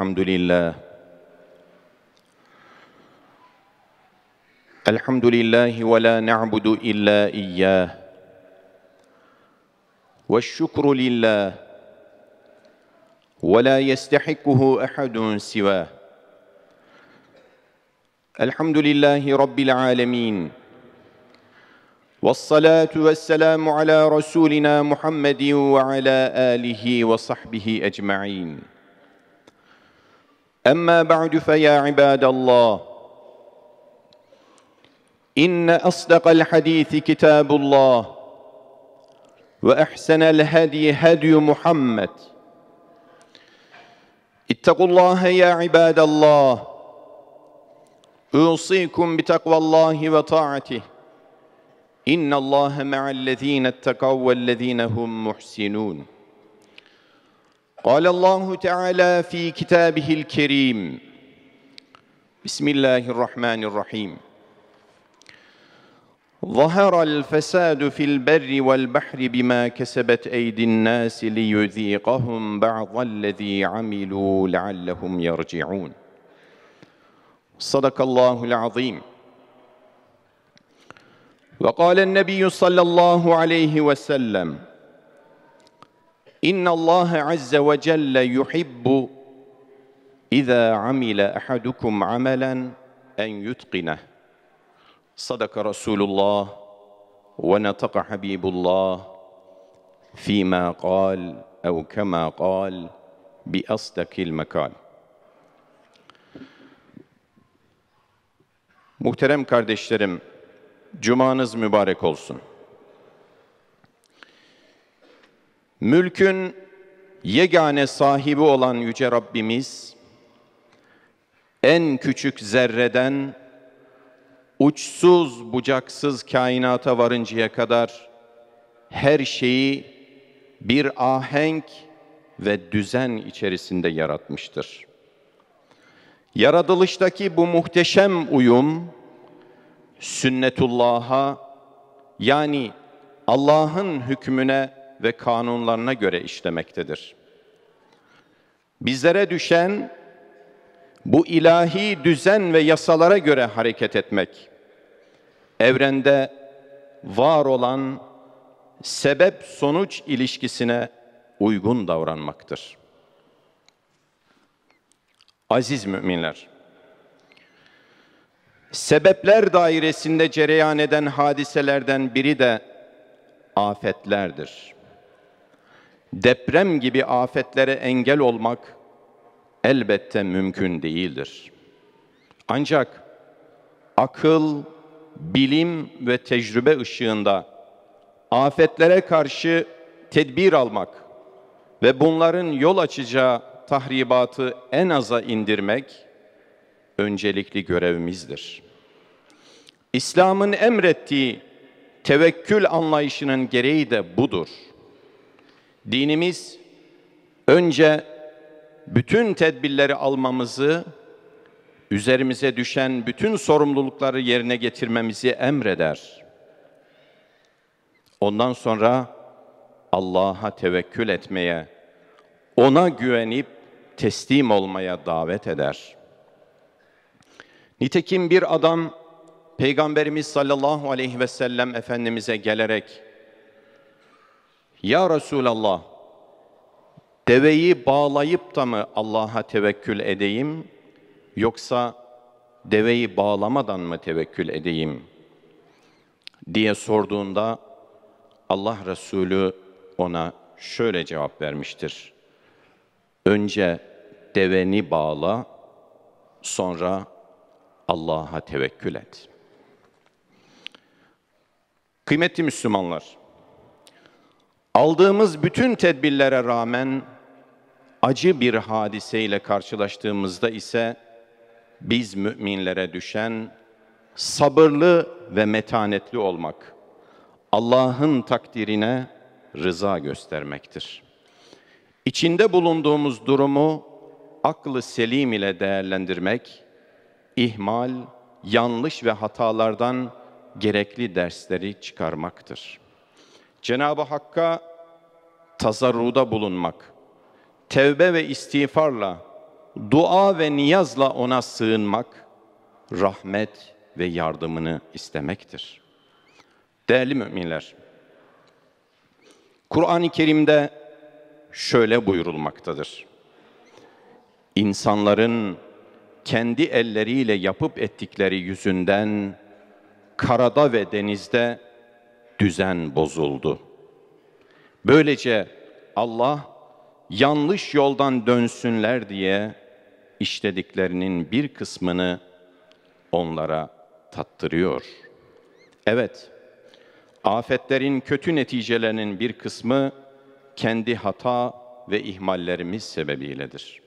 الحمد لله. الحمد لله ولا نعبد إلا إياه. والشكر لله ولا يستحقه أحد سواه. الحمد لله رب العالمين. والصلاة والسلام على رسولنا محمد وعلى آله وصحبه أجمعين. أما بعد فيا عباد الله إن أصدق الحديث كتاب الله وأحسن الهدي هدي محمد. اتقوا الله يا عباد الله أوصيكم بتقوى الله وطاعته. إن الله مع الذين اتقوا والذين هم محسنون. قال الله تعالى في كتابه الكريم. بسم الله الرحمن الرحيم. ظهر الفساد في البر والبحر بما كسبت أيدي الناس ليذيقهم بعض الذي عملوا لعلهم يرجعون. صدق الله العظيم. وقال النبي صلى الله عليه وسلم إن الله عز وجل يحب إذا عمل أحدكم عملا أن يتقنه صدق رسول الله ونطق حبيب الله فيما قال أو كما قال بأصدق المكال Muhterem kardeşlerim, Cumanız mübarek olsun. Mülkün yegane sahibi olan Yüce Rabbimiz, en küçük zerreden uçsuz bucaksız kainata varıncaya kadar her şeyi bir ahenk ve düzen içerisinde yaratmıştır. Yaratılıştaki bu muhteşem uyum, sünnetullah'a yani Allah'ın hükmüne ve kanunlarına göre işlemektedir. Bizlere düşen bu ilahi düzen ve yasalara göre hareket etmek, evrende var olan sebep sonuç ilişkisine uygun davranmaktır. Aziz müminler, sebepler dairesinde cereyan eden hadiselerden biri de afetlerdir. Deprem gibi afetlere engel olmak elbette mümkün değildir. Ancak akıl, bilim ve tecrübe ışığında afetlere karşı tedbir almak ve bunların yol açacağı tahribatı en aza indirmek öncelikli görevimizdir. İslam'ın emrettiği tevekkül anlayışının gereği de budur. Dinimiz önce bütün tedbirleri almamızı, üzerimize düşen bütün sorumlulukları yerine getirmemizi emreder. Ondan sonra Allah'a tevekkül etmeye, ona güvenip teslim olmaya davet eder. Nitekim bir adam Peygamberimiz sallallahu aleyhi ve sellem Efendimiz'e gelerek Ya Resulallah deveyi bağlayıp da mı Allah'a tevekkül edeyim yoksa deveyi bağlamadan mı tevekkül edeyim diye sorduğunda Allah Resulü ona şöyle cevap vermiştir. Önce deveni bağla, sonra Allah'a tevekkül et. Kıymetli Müslümanlar, aldığımız bütün tedbirlere rağmen acı bir hadiseyle karşılaştığımızda ise biz müminlere düşen sabırlı ve metanetli olmak, Allah'ın takdirine rıza göstermektir. İçinde bulunduğumuz durumu aklı selim ile değerlendirmek, ihmal, yanlış ve hatalardan gerekli dersleri çıkarmaktır. Cenab-ı Hakk'a tazarruda bulunmak, tevbe ve istiğfarla, dua ve niyazla ona sığınmak, rahmet ve yardımını istemektir. Değerli müminler, Kur'an-ı Kerim'de şöyle buyurulmaktadır. İnsanların kendi elleriyle yapıp ettikleri yüzünden karada ve denizde düzen bozuldu. Böylece Allah yanlış yoldan dönsünler diye işlediklerinin bir kısmını onlara tattırıyor. Evet, afetlerin kötü neticelerinin bir kısmı kendi hata ve ihmallerimiz sebebiyledir.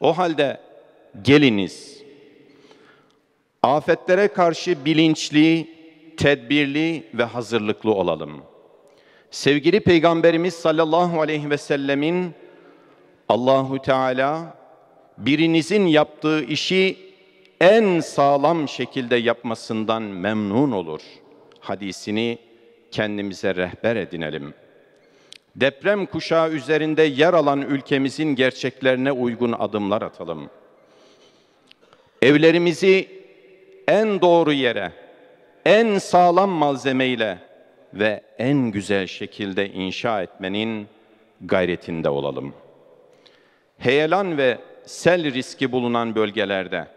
O halde geliniz, afetlere karşı bilinçli, tedbirli ve hazırlıklı olalım. Sevgili Peygamberimiz sallallahu aleyhi ve sellemin Allahu Teala birinizin yaptığı işi en sağlam şekilde yapmasından memnun olur. Hadisini kendimize rehber edinelim. Deprem kuşağı üzerinde yer alan ülkemizin gerçeklerine uygun adımlar atalım. Evlerimizi en doğru yere, en sağlam malzemeyle ve en güzel şekilde inşa etmenin gayretinde olalım. Heyelan ve sel riski bulunan bölgelerde,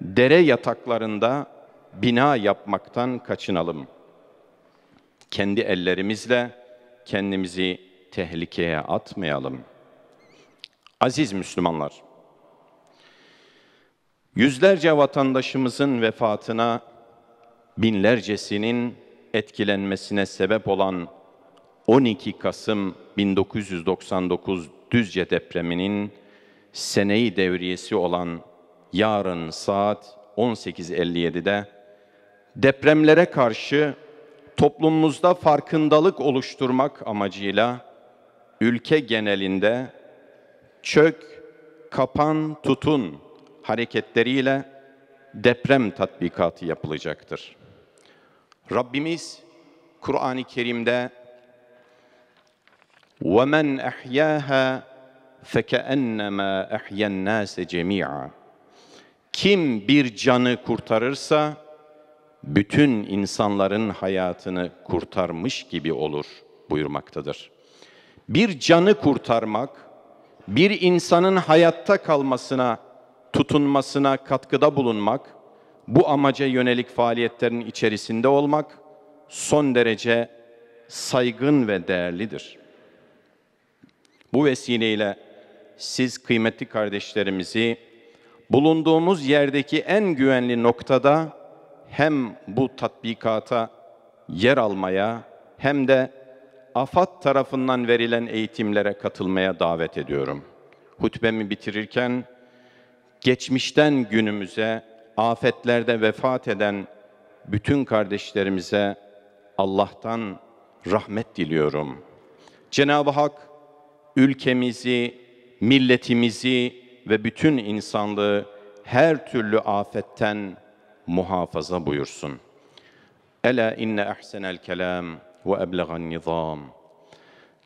dere yataklarında bina yapmaktan kaçınalım. Kendi ellerimizle kendimizi tehlikeye atmayalım. Aziz Müslümanlar, yüzlerce vatandaşımızın vefatına, binlercesinin etkilenmesine sebep olan 12 Kasım 1999 Düzce depreminin seneyi devriyesi olan yarın saat 18.57'de depremlere karşı toplumumuzda farkındalık oluşturmak amacıyla ülke genelinde çök, kapan, tutun hareketleriyle deprem tatbikatı yapılacaktır. Rabbimiz Kur'an-ı Kerim'de وَمَنْ اَحْيَاهَا فَكَأَنَّمَا اَحْيَا النَّاسَ جَمِيعًا Kim bir canı kurtarırsa, bütün insanların hayatını kurtarmış gibi olur buyurmaktadır. Bir canı kurtarmak, bir insanın hayatta kalmasına, tutunmasına katkıda bulunmak, bu amaca yönelik faaliyetlerin içerisinde olmak son derece saygın ve değerlidir. Bu vesileyle siz kıymetli kardeşlerimizi bulunduğumuz yerdeki en güvenli noktada hem bu tatbikata yer almaya hem de AFAD tarafından verilen eğitimlere katılmaya davet ediyorum. Hutbemi bitirirken geçmişten günümüze afetlerde vefat eden bütün kardeşlerimize Allah'tan rahmet diliyorum. Cenab-ı Hak ülkemizi, milletimizi ve bütün insanlığı her türlü afetten muhafaza buyursun. Ela inne ahsenel kelam ve eblegan nizam.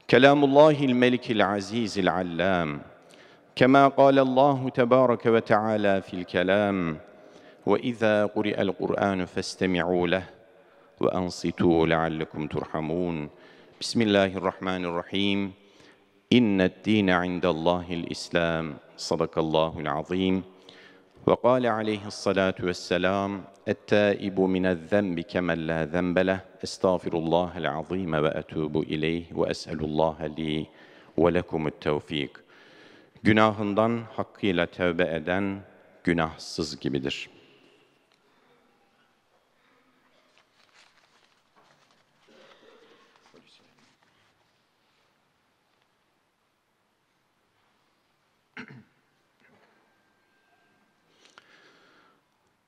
Kelamullahil melikil azizil allam. Kema kâle Allahu tebâreke ve teâlâ fil kelam. وإذا قرئ القرآن فاستمعوا له وأنصتوا لعلكم ترحمون. بسم الله الرحمن الرحيم. إن الدين عند الله الإسلام. صدق الله العظيم. وقال عليه الصلاة والسلام التائب من الذنب كمن لا ذنب له. أستغفر الله العظيم وأتوب إليه وأسأل الله لي ولكم التوفيق. Günahından hakkıyla tevbe eden günahsız gibidir.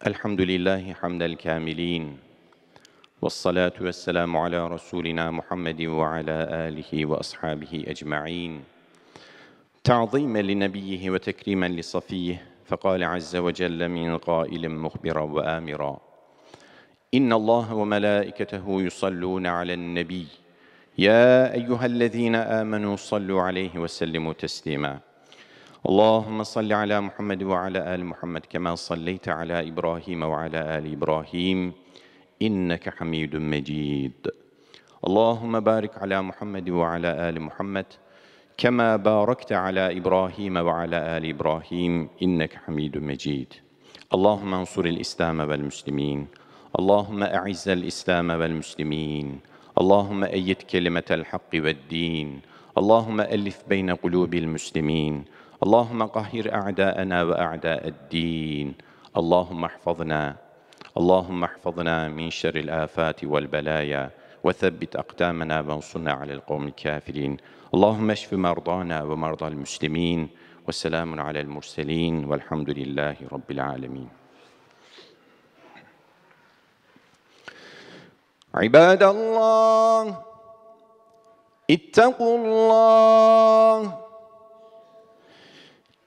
الحمد لله حمد الكاملين والصلاة والسلام على رسولنا محمد وعلى آله وأصحابه أجمعين. تعظيما لنبيه وتكريما لصفيه فقال عز وجل من قائل مخبرا وآمرا إن الله وملائكته يصلون على النبي. يا أيها الذين آمنوا صلوا عليه وسلموا تسليماً. اللهم صل على محمد وعلى آل محمد كما صليت على إبراهيم وعلى آل إبراهيم إنك حميد مجيد. اللهم بارك على محمد وعلى آل محمد كما باركت على إبراهيم وعلى آل إبراهيم إنك حميد مجيد. اللهم انصر الإسلام والمسلمين. اللهم أعز الإسلام والمسلمين. اللهم أيد كلمة الحق والدين. اللهم ألف بين قلوب المسلمين. اللهم قهر أعداءنا وأعداء الدين. اللهم احفظنا اللهم احفظنا من شر الآفات والبلايا. وثبت أقدامنا وانصرنا على القوم الكافرين. اللهم اشف مرضانا ومرضى المسلمين. والسلام على المرسلين. والحمد لله رب العالمين. عباد الله اتقوا الله.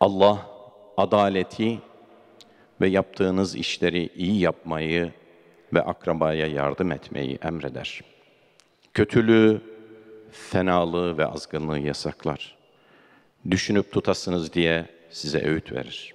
Allah adaleti ve yaptığınız işleri iyi yapmayı ve akrabaya yardım etmeyi emreder. Kötülüğü, fenalığı ve azgınlığı yasaklar. Düşünüp tutasınız diye size öğüt verir.